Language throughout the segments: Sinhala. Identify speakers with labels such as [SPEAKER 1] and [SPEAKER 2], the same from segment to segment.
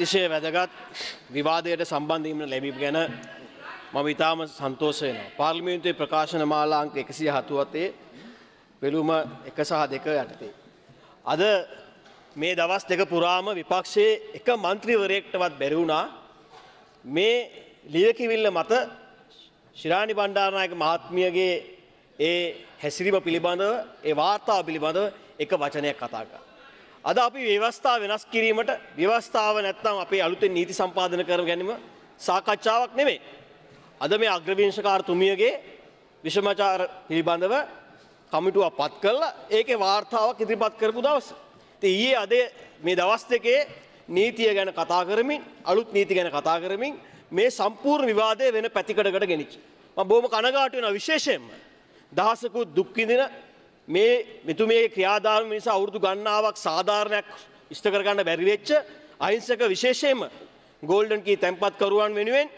[SPEAKER 1] තිශය වැදගත් විවාදයට සම්බන්ධීම ලැබීම ගැන මම ඉතාම සන්තෝසයන. පාර්ලිමේන්තුවේ ප්‍රකාශන මාලාංක එකසිය හතුවතේ වෙළුම එක සහ දෙක යටතේ. අද මේ දවස් දෙක පුරාම විපක්ෂයේ එක මන්ත්‍රීවරයෙක්ටවත් බැරිවුණා මේ ලියකිවිල්ල මත ශිරාණි බණ්ඩාරනායක මහත්මියගේ ඒ හැසිරීම පිළිබඳව ඒ වාර්තාව පිළිබඳව එක වචනයක් කතා කර. අද අපි ව්‍යවස්ථාව වෙනස් කිරීමට ව්‍යවස්ථාව නැත්නම් අපේ අලුතෙන් නීති සම්පාදන කර ගැනීම සාකච්ඡාවක් නෙමෙයි. අද මේ අග්‍රවිංශකාරතුමියගේ විෂමචාර පිළිබඳව කමිටුවක් පත් කරලා ඒකේ වාර්තාවක් ඉදිරිපත් කරපු දවස. ඉතින් ඊයේ අද මේ දවස් දෙකේ නීතිය ගැන කතා කරමින් අලුත් නීති ගැන කතා කරමින් මේ සම්පූර්ණ විවාදය වෙන පැතිකඩකට ගෙනිච්ච. මම බොහොම කනගාටු වෙනවා විශේෂයෙන්ම දහසකුත් දුක් විඳින මේ මෙතුමේ ක්‍රියාදාම නිසා අවුරුදු ගණනාවක් සාධාරණයක් ඉෂ්ට කරගන්න බැරි වෙච්ච අහිංසක විශේෂයෙන්ම ගෝල්ඩන් කී තැන්පත් කරුවන් වෙනුවෙන්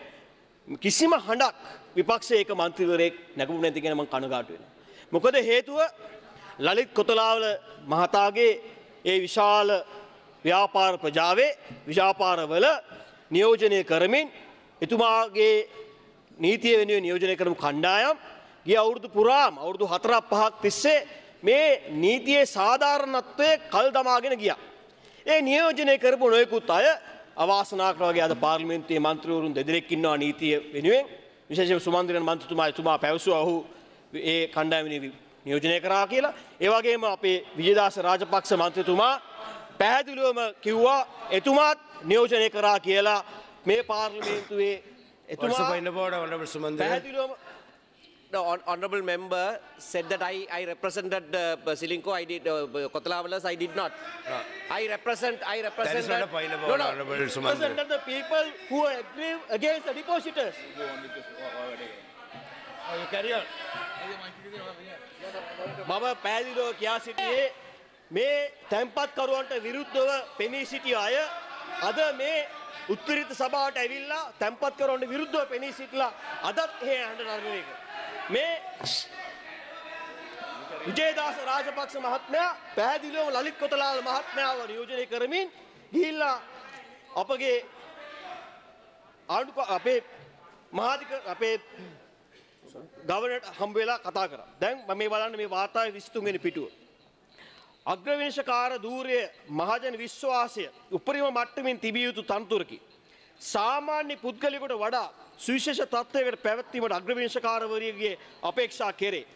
[SPEAKER 1] කිසිම හඬක් විපක්ෂයේ එක මන්ත්‍රීවරයෙක් නැගුණ නැති කියන මම කනගාටු වෙනවා. මොකද හේතුව ලලිත් කොතලාවල මහතාගේ ඒ විශාල ව්‍යාපාර ප්‍රජාවේ ව්‍යාපාරවල නියෝජනය කරමින් එතුමාගේ නීතිය වෙනුවෙන් නියෝජනය කරමු කණ්ඩායම් ගිය අවුරුදු පුරාම අවුරුදු හතරක් පහක් තිස්සේ මේ නීතියේ සාධාරණත්වය කල් දමාගෙන ගියා. ඒ නියෝජනය කරපු නොයකුත් අය අවාසනාකර වගේ අද පාර්ලිමේන්තුවේ මන්ත්‍රීවරුන් දෙදෙනෙක් ඉන්නවා නීතිය වෙනුවෙන් විශේෂයෙන් සුමන්දිරන් මන්ත්‍රතුමා එතුමා පැවසුවා ඔහු ඒ කණ්ඩායම නියෝජනය කරා කියලා. ඒ වගේම අපේ විජේදාස රාජපක්ෂ මන්ත්‍රතුමා පැහැදිලිවම කිව්වා එතුමාත් නියෝජනය කරා කියලා මේ පාර්ලිමේන්තුවේ එතුමා පැහැදිලිවම
[SPEAKER 2] The hon- honorable member said that I, I represented uh, Silinko, I did, uh, Kotalavalas, I did not. I represent, I represent.
[SPEAKER 3] is not a point about Honorable Sumantri.
[SPEAKER 1] represented the people who agree against the depositors. Oh, you carry on. මම පැදිලෝ කියා සිටියේ මේ තැන්පත්කරුවන්ට විරුද්ධව පෙනී සිටිය අය අද මේ උත්තරිත සභාවට ඇවිල්ලා තැන්පත්කරුවන්ට විරුද්ධව පෙනී සිටලා අදත් ඒ හඬ නර්ගනය කර. මේ විජේදාස රාජපක්ෂ මහත්මයා පැහැදිලිවම ලලිත් කොතලාල මහත්මයාව නියෝජනය කරමින් ගිහිල්ලා අපගේ ආණ්ඩු අපේ මහාධික අපේ ගවනට හම්බවෙලා කතා කර දැන් මම මේ බලන්න මේ වාතාව විස්තුන්ගෙන පිටුව. අග්‍රවිංශකාර දූරය මහජන විශ්වාසය උපරිම මට්ටමින් තිබිය යුතු තන්තුරකි. සාමාන්‍ය පුද්ගලිකොට වඩා සුවිශේෂ තත්ත්වයකට පැවැත්වීමට අග්‍රවිංශකාරවරියගේ අපේක්ෂා කෙරේ.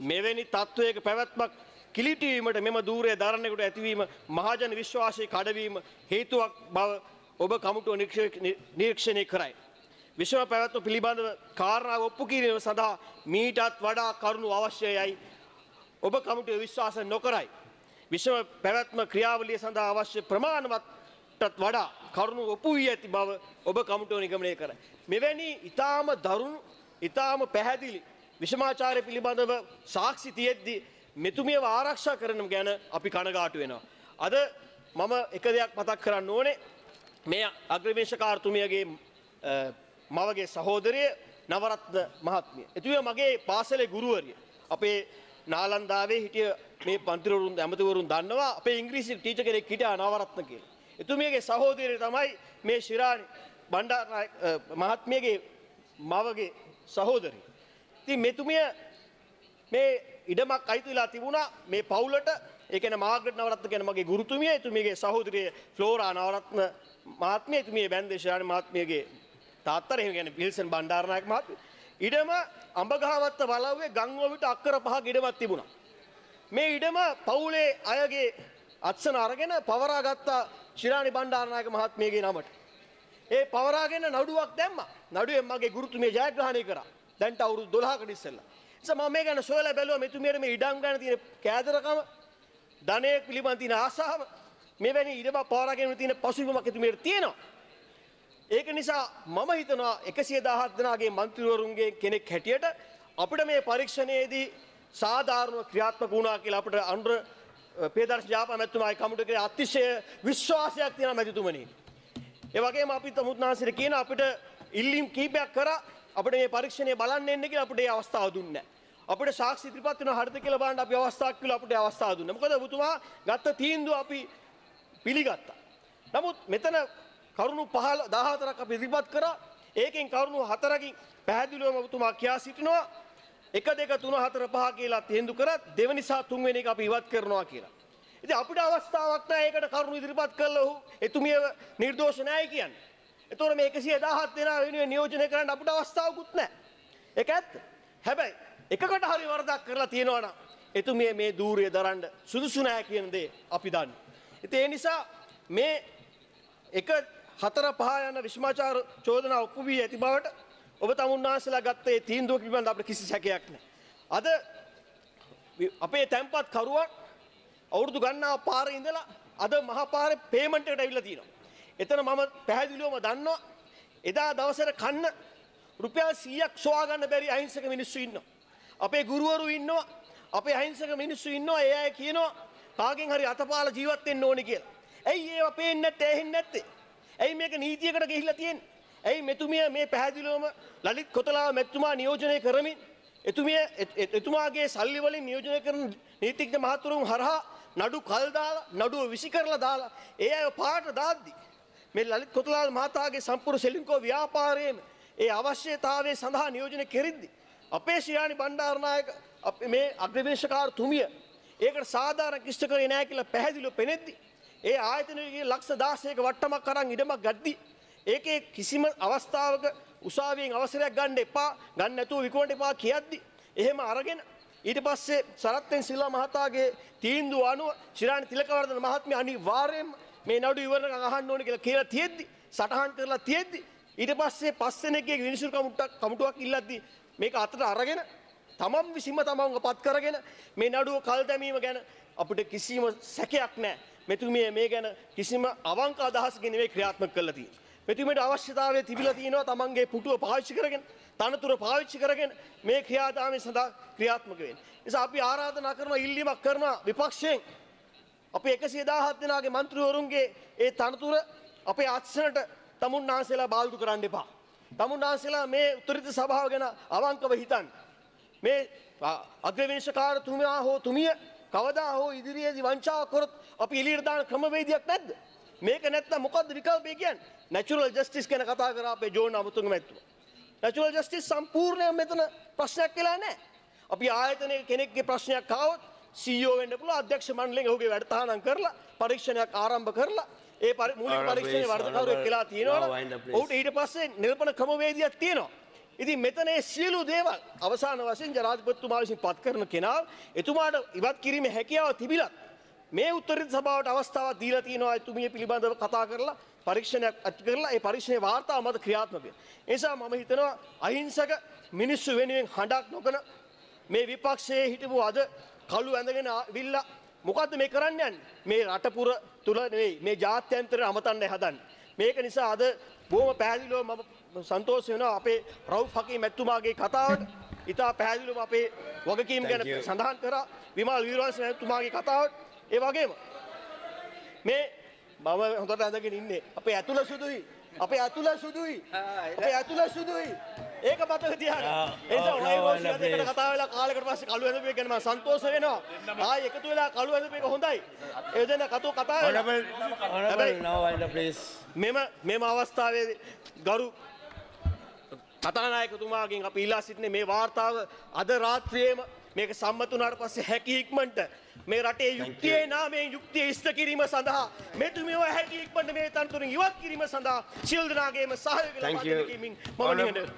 [SPEAKER 1] මෙවැනි තත්ත්වයක පැවැත්මක් කිලිටීමට මෙම දූරය දරණෙකුට ඇතිවීම මහජන විශ්වාසය කඩවීම හේතුවක් බව ඔබ කමුටුව නිරීක්ෂණය කරයි. විශ්ව පැවැත්ම පිළිබඳව කාරණාව ඔප්පු කිරීම සඳහා මීටත් වඩා කරුණු අවශ්‍යයයි ඔබ කමුටුව විශ්වාස නොකරයි. විශ්ව පැවැත්ම ක්‍රියාවලිය සඳහා අවශ්‍ය ප්‍රමාණවත්ටත් වඩා කරුණු ඔපු වී ඇති බව ඔබ කමුටුව නිගමනය කරයි. මෙවැනි ඉතාම දරුණු ඉතාම පැහැදිලි විෂමාචාරය පිළිබඳව සාක්ෂි තියෙද්දි මෙතුමියව ආරක්ෂා කරන ගැන අපි කනගාටු වෙනවා. අද මම එක දෙයක් මතක් කරන්න ඕනේ මේ අග්‍රවේශකාර්තුමියගේ මවගේ සහෝදරය නවරත්න මහත්මිය. එතුව මගේ පාසලේ ගුරුවරිය. අපේ නාලන්දාවේ හිටිය මේ පන්තිරවරුන් ඇමතිවරුන් දන්නවා අපේ ඉංග්‍රීසි ටීච කෙනෙක් හිටියා නවරත්න කියල. එතුමියගේ සහෝදරය තමයි මේ ශිරාණි බණ්ඩා මහත්මියගේ මවගේ සහෝදරී. ති මෙතුමිය මේ ඉඩමක් අයිතුලා තිබුණා මේ පවුලට ඒකන මාගට නවරත්න ගැන මගේ ගුරුතුමිය තුමියගේ සහෝදරය ෆ්ලෝරා නවරත්න මාත්මය තුමිය බැන්දේශාන මාත්මයගේ තාත්තර එහෙම ගැන පිල්සන් බණ්ඩාරනායක මහත්මිය. ඉඩම අඹගහවත්ත බලව්වේ ගංගෝවිට අක්කර පහක් ඉඩමක් තිබුණා. මේ ඉඩම පවුලේ අයගේ අත්සන අරගෙන පවරාගත්තා ශිරාණි බණ්ඩාරනායක මහත්මියගේ නමට. ඒ පවරාගෙන නඩුවක් දැම්ම නඩුවෙන් මගේ ගුරුතුමිය ජයග්‍රහණය කරා. දැන්ට අවුරුදු 12කට ඉස්සෙල්ලා. නිසා මම මේ ගැන සොයලා බැලුවා මෙතුමියට මේ ඉඩම් ගන්න තියෙන කෑදරකම ධනය පිළිබඳ තියෙන ආසාව මෙවැනි ඉඩම පවරාගෙන තියෙන පසුබිමක් එතුමියට තියෙනවා. ඒක නිසා මම හිතනවා එකසිය දහත් දෙනාගේ මන්ත්‍රීවරුන්ගේ කෙනෙක් හැටියට අපිට මේ පරීක්ෂණයේදී සාධාරණව ක්‍රියාත්මක වුණා කියලා අපිට අනුර පේදර්ශ ජාප මැතිතුමායි කමිටු කරේ අතිශය විශ්වාසයක් තියෙනවා මැතිතුමනි. ඒ වගේම අපි තමුත්නාසිර කියන අපිට ඉල්ලීම් කීපයක් කරා අපිට මේ පරීක්ෂණය බලන්න එන්න කියලා අපිට ඒ අවස්ථාව දුන්නේ නැහැ. අපිට සාක්ෂි ඉදිරිපත් වෙන හරිද කියලා බලන්න අපි අවස්ථාවක් කියලා අපිට අවස්ථාව දුන්නා. මොකද ඔබතුමා ගත්ත තීන්දුව අපි පිළිගත්තා. නමුත් මෙතන කරුණු පහල දහතරක් අපි ඉදිරිපත් කරා ඒකෙන් කරුණු හතරකින් පැහැදිලිවම ඔබතුමා කියා සිටිනවා එක දෙක තුන හතර පහ කියලා තේන්දු කරත් දෙවනි සහ තුන්වෙනි එක අපි ඉවත් කරනවා කියලා. ඉතින් අපිට අවස්ථාවක් නැහැ ඒකට කරුණු ඉදිරිපත් කළා ඔහු එතුමියව නිර්දෝෂ නැහැ කියන්නේ. එතකොට මේ 117 දෙනා වෙනුවෙන් නියෝජනය කරන්න අපිට අවස්ථාවකුත් නැහැ. ඒක ඇත්ත. හැබැයි එකකට හරි වරදක් කරලා තියෙනවා නම් එතුමිය මේ දූරය දරන්න සුදුසු නැහැ කියන දේ අපි දන්නේ. ඉතින් ඒ නිසා මේ එක හතර පහ යන විශ්මාචාර චෝදනා ඔප්පු වී ඇති බවට ඔබ තමුන්නාසලා ගත්ත ඒ තීන්දුව පිළිබඳ අපිට කිසි සැකයක් නැහැ. අද වි- අපේ තැන්පත් කරුවන් අවුරුදු ගන්නා පාරේ ඉඳලා අද මහා පාරේ පේමන්ට් එකට ඇවිල්ලා තියෙනවා. එතන මම පැහැදිලිවම දන්නවා එදා දවසට කන්න රුපියල් 100ක් සොයා ගන්න බැරි අහිංසක මිනිස්සු ඉන්නවා. අපේ ගුරුවරු ඉන්නවා. අපේ අහිංසක මිනිස්සු ඉන්නවා. ඒ අය කියනවා කාගෙන් හරි අතපාලා ජීවත් වෙන්න ඕනේ කියලා. ඇයි ඒවා පේන්නේ නැත්තේ ඇහෙන්නේ නැත්තේ? ඇයි මේක නීතියකට ගිහිල්ලා තියෙන්නේ? ඇයි මෙතුමිය මේ පැහැදිලිවම ලලිත් කොතලාව මෙතුමා නියෝජනය කරමින් එතුමිය එත්- එත්- එතුමාගේ සල්ලි වලින් නියෝජනය කරන නීතිඥ මහතුරුන් හරහා නඩු කල් දාලා නඩුව විසි කරලා දාලා ඒ අය පාට දාද්දි මේ ලලිත් කොතලාල් මහතාගේ සම්පූර්ණ සෙලින්කෝ ව්‍යාපාරයේම ඒ අවශ්‍යතාවය සඳහා නියෝජනය කෙරිද්දි අපේ ශිරාණි බණ්ඩාරනායක අප- මේ අග්‍රවේශකාර තුමිය ඒකට සාධාරණ කිෂ්ට කරේ නැහැ කියලා පැහැදිලිව පෙනෙද්දි ඒ ආයතනයේ ලක්ෂ 16ක වට්ටමක් අරන් ඉඩමක් ගද්දි ඒකේ කිසිම අවස්ථාවක උසාවියෙන් අවසරයක් ගන්න එපා ගන්න නැතුව විකුණන්න එපා කියද්දි එහෙම අරගෙන ඊට පස්සේ සරත්ෙන් සිල්වා මහතාගේ තීන්දුව අනුව ශිරාණි තිලකවර්ධන මහත්මිය අනිවාර්යයෙන්ම මේ නඩු ඉවරනකම් අහන්න ඕනේ කියලා කියලා තියෙද්දි සටහන් කරලා තියෙද්දි ඊට පස්සේ පස් දෙනෙක්ගේ විනිසුරු කමුටක් කමුටුවක් ඉල්ලද්දි මේක අතට අරගෙන තමන් විසින්ම තමන්ව පත් කරගෙන මේ නඩුව කල් දැමීම ගැන අපිට කිසිම සැකයක් නැහැ. මෙතුමිය මේ ගැන කිසිම අවංක අදහසකින් නෙවෙයි ක්‍රියාත්මක කරලා තියෙන්නේ. මෙතුමියට අවශ්‍යතාවය තිබිලා තියෙනවා තමන්ගේ පුටුව පාවිච්චි කරගෙන, තනතුර පාවිච්චි කරගෙන මේ ක්‍රියාදාමය සඳහා ක්‍රියාත්මක වෙන්න. නිසා අපි ආරාධනා කරනවා ඉල්ලීමක් කරනවා විපක්ෂයෙන් අපේ 117 දෙනාගේ මන්ත්‍රීවරුන්ගේ ඒ තනතුර අපේ අත්සනට තමුන්නාන්සේලා බාල්දු කරන්න එපා. තමුන්නාන්සේලා මේ උත්තරිත සභාව ගැන අවංකව හිතන්න. මේ අග්‍රවිනිශකාරතුමයා හෝ තුමිය කවදා හෝ ඉදිරියේදී වංචාවක් කරොත් අපි එළියට දාන ක්‍රමවේදයක් නැද්ද? මේක නැත්තම් මොකද්ද විකල්පය කියන්නේ? නැචරල් ජස්ටිස් ගැන කතා කරා අපේ ජෝන් අමුතුංග මැතිතුමා. නැචරල් ජස්ටිස් සම්පූර්ණයෙන් මෙතන ප්‍රශ්නයක් වෙලා නැහැ. අපි ආයතනයක කෙනෙක්ගේ ප්‍රශ්නයක් ආවොත් CEO වෙන්න පුළුවන් අධ්‍යක්ෂ මණ්ඩලයෙන් ඔහුගේ වැඩසටහනක් කරලා පරීක්ෂණයක් ආරම්භ කරලා ඒ මූලික පරීක්ෂණයේ වර්ධකවරයෙක් කියලා
[SPEAKER 3] please.
[SPEAKER 1] ඔහුට ඊට පස්සේ නිරූපණ ක්‍රමවේදයක් තියෙනවා. ඉතින් මෙතන මේ සියලු දේවල් අවසාන වශයෙන් ජනාධිපතිතුමා විසින් පත් කරන කෙනා එතුමාට ඉවත් කිරීමේ හැකියාව තිබිලත් මේ උත්තරිත සභාවට අවස්ථාවක් දීලා තියෙනවා එතුමිය පිළිබඳව කතා කරලා පරීක්ෂණයක් ඇති කරලා ඒ පරීක්ෂණයේ වාර්තාව මත ක්‍රියාත්මක වෙන. ඒ නිසා මම හිතනවා අහිංසක මිනිස්සු වෙනුවෙන් හඬක් නොකන මේ විපක්ෂයේ හිටපු අද කළු ඇඳගෙන විල්ලා මොකද්ද මේ කරන්න යන්නේ? මේ රටපුර තුල නෙවෙයි මේ ජාත්‍යන්තරය අමතන්න හදන්නේ. මේක නිසා අද බොහොම පැහැදිලිව මම සන්තෝෂ වෙනවා අපේ රවුෆ් හකීම් මැතිතුමාගේ කතාවට. ඉතා පැහැදිලිව අපේ වගකීම් ගැන. සඳහන් කරා. විමල් වීරවංශ මැතිතුමාගේ කතාවට. ඒ වගේම මේ මම හොඳට ඇඳගෙන ඉන්නේ. අපේ ඇතුළ සුදුයි. අපේ ඇතුළ සුදුයි. අපේ ඇතුළ සුදුයි. ඒක මතක තියාගන්න. ඒ නිසා ඔය එකට
[SPEAKER 3] please.
[SPEAKER 1] කතා වෙලා කාලෙකට පස්සේ කළු ඇඳපු එක ගැන මම සන්තෝෂ වෙනවා. ආයි එකතු වෙලා කළු ඇඳපු එක හොඳයි. ඒ දෙන කතෝ කතා
[SPEAKER 3] please.
[SPEAKER 1] මෙම මෙම අවස්ථාවේ ගරු කතානායකතුමාගෙන් අපි ඉල්ලා සිටින්නේ මේ වාර්තාව අද රාත්‍රියේම මේක සම්මත වුණාට පස්සේ හැකි ඉක්මනට මේ රටේ යුක්තියේ නාමයෙන් යුක්තිය ඉෂ්ට කිරීම සඳහා මෙතුමියව හැකි ඉක්මනට මේ තනතුරින් ඉවත් කිරීම සඳහා සියලු දෙනාගේම සහයෝගය ලබා කිමින් මම නිහඬ